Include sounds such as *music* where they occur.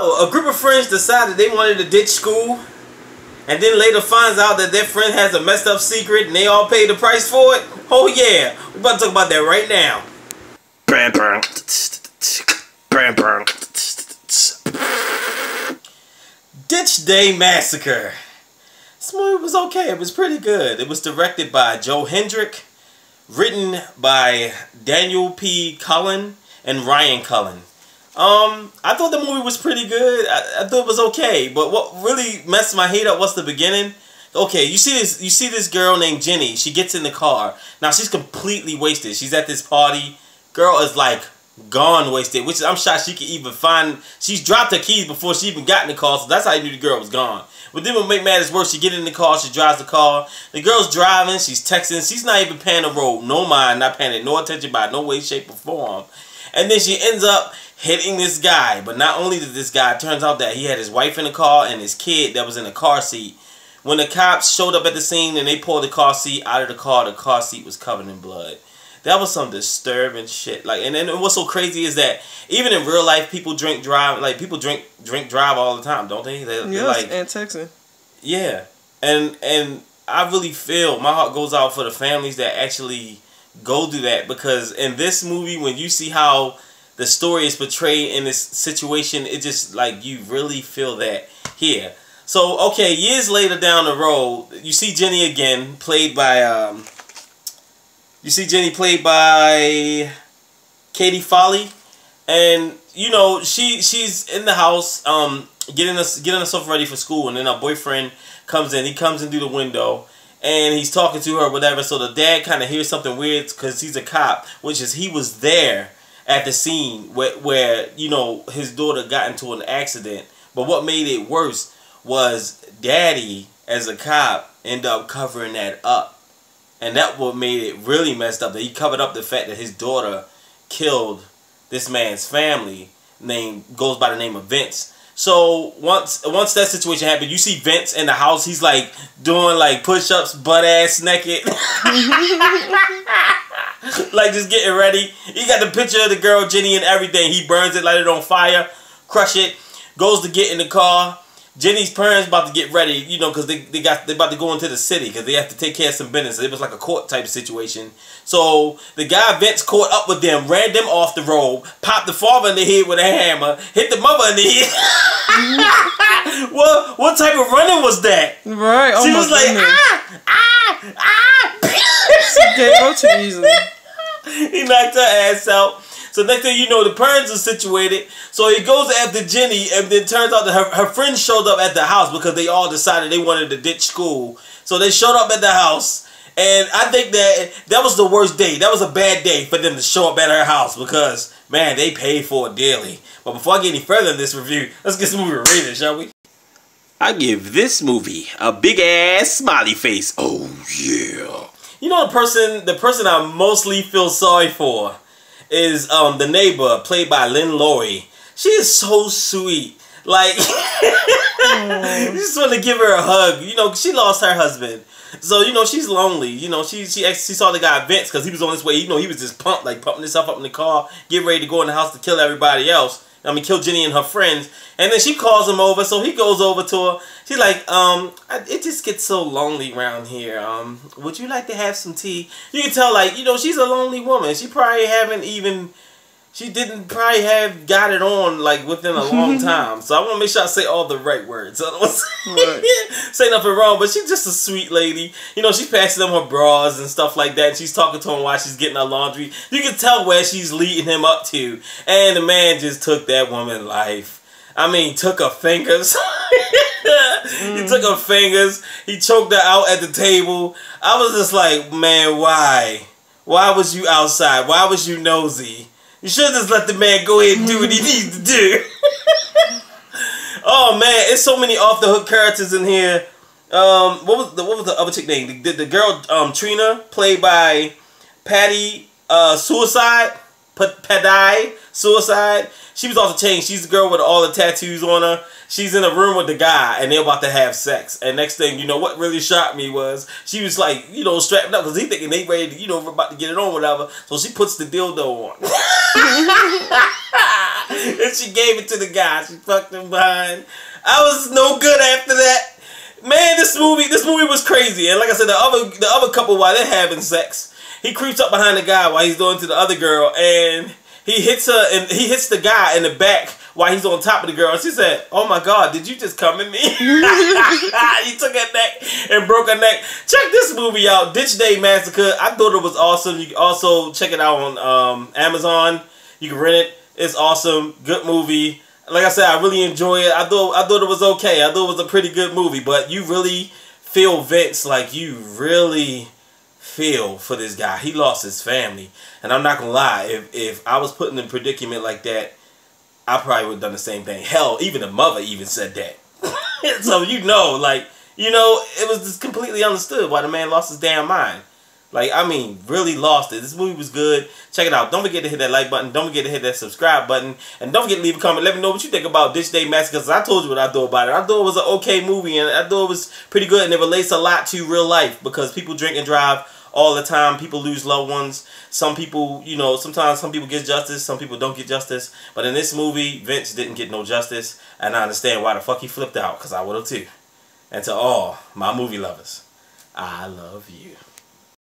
A group of friends decided they wanted to ditch school, and then later finds out that their friend has a messed up secret, and they all pay the price for it. Oh yeah, we're about to talk about that right now. Ditch Day Massacre. This movie was okay. It was pretty good. It was directed by Joe Hendrick, written by Daniel P. Coughlin and Ryan Coughlin. Um, I thought the movie was pretty good. I, I thought it was okay, but what really messed my head up was the beginning. Okay, you see this. You see this girl named Jenny. She gets in the car. Now she's completely wasted. She's at this party. Girl is like gone wasted, which I'm shocked she could even find. She's dropped her keys before she even got in the car, so that's how you knew the girl was gone. But then what make matters worse, she get in the car, she drives the car. The girl's driving, she's texting, she's not even paying the road, no mind, not paying it, no attention by no way, shape, or form. And then she ends up hitting this guy. But not only did this guy, turns out that he had his wife in the car and his kid that was in the car seat. When the cops showed up at the scene and they pulled the car seat out of the car, the car seat was covered in blood. That was some disturbing shit. Like, and then what's so crazy is that even in real life, people drink drive. Like, people drink drink drive all the time, don't they? They yes, like and texting. Yeah, and and I really feel my heart goes out for the families that actually go through that because in this movie, when you see how the story is portrayed in this situation, it just like you really feel that here. So okay, years later down the road, you see Jenny again, played by um, you see Jenny played by Katy Foley, and you know she she's in the house um getting us getting herself ready for school, and then her boyfriend comes in. He comes in through the window. And he's talking to her, whatever. So the dad kind of hears something weird because he's a cop, which is he was there at the scene where, where you know his daughter got into an accident. But what made it worse was Daddy, as a cop, end up covering that up. And that what made it really messed up. That he covered up the fact that his daughter killed this man's family. Name goes by the name of Vince. So once once that situation happened, you see Vince in the house. He's like doing like push ups, butt ass naked, *laughs* *laughs* *laughs* like just getting ready. He got the picture of the girl Jenny and everything. He burns it, light it on fire, crush it. Goes to get in the car. Jenny's parents about to get ready, you know, because they, they got they about to go into the city because they have to take care of some business. It was like a court type of situation. So the guy Vince caught up with them, ran them off the road, popped the father in the head with a hammer, hit the mother in the head. *laughs* what what type of running was that? Right. Oh she was like ah ah ah. Gave up too easily. *laughs* he knocked her ass out. So next thing you know, the parents are situated. So he goes after Jenny, and then turns out that her, her friends showed up at the house because they all decided they wanted to ditch school. So they showed up at the house. And I think that that was the worst day. That was a bad day for them to show up at her house because, man, they paid for it dearly. But before I get any further in this review, let's get some movie rated, shall we? I give this movie a big ass smiley face. Oh yeah. You know the person the person I mostly feel sorry for is um the neighbor played by Lynn Lowry. She is so sweet. Like, *laughs* you just want to give her a hug. You know, she lost her husband. So, you know, she's lonely. You know, she she she saw the guy Vince because he was on his way. You know, he was just pumped, like pumping himself up in the car, getting ready to go in the house to kill everybody else. I mean, kill Jenny and her friends. And then she calls him over, so he goes over to her. She's like, um, it just gets so lonely around here. Um, would you like to have some tea? You can tell, like, you know, she's a lonely woman. She probably haven't even, she didn't probably have got it on, like, within a long *laughs* time. so I want to make sure I say all the right words. *laughs* I don't want to right. *laughs* say nothing wrong, but she's just a sweet lady. You know, she's passing them her bras and stuff like that. And she's talking to him while she's getting her laundry. You can tell where she's leading him up to. And the man just took that woman life. I mean, took her fingers. mm. He took her fingers. He choked her out at the table. I was just like, man, why? Why was you outside? Why was you nosy? You should just let the man go ahead and do what he needs to do. *laughs* oh man, it's so many off the hook characters in here. Um, what was the what was the other chick name? The, the, the girl um Trina, played by Patty uh Suicide, Pandie Suicide. She was the chain. She's the girl with all the tattoos on her. She's in a room with the guy, and they're about to have sex. And next thing you know, what really shocked me was she was like, you know, strapped up because he thinking they ready, to, you know, about to get it on, whatever. So she puts the dildo on. *laughs* and she gave it to the guy. She fucked him behind. I was no good after that. Man, this movie, this movie was crazy. And like I said, the other, the other couple while they're having sex, he creeps up behind the guy while he's doing to the other girl, and he hits her, and he hits the guy in the back while he's on top of the girl. And she said, "Oh my God, did you just come at me?" *laughs* he took her neck and broke her neck. Check this movie out, Ditch Day Massacre. I thought it was awesome. You can also check it out on um, Amazon. You can rent it. It's awesome. Good movie. Like I said, I really enjoy it. I thought I thought it was okay. I thought it was a pretty good movie. But you really feel Vince like you really feel for this guy. He lost his family. And I'm not gonna lie, if if I was put in a predicament like that, I probably would have done the same thing. Hell, even the mother even said that. *laughs* so you know, like, you know, it was just completely understood why the man lost his damn mind. Like, I mean, really lost it. This movie was good. Check it out. Don't forget to hit that like button. Don't forget to hit that subscribe button. And don't forget to leave a comment. Let me know what you think about Ditch Day Massacre. Because I told you what I thought about it. I thought it was an okay movie. And I thought it was pretty good. And it relates a lot to real life. Because people drink and drive all the time. People lose loved ones. Some people, you know, sometimes some people get justice. Some people don't get justice. But in this movie, Vince didn't get no justice. And I understand why the fuck he flipped out. Because I would have too. And to all my movie lovers, I love you.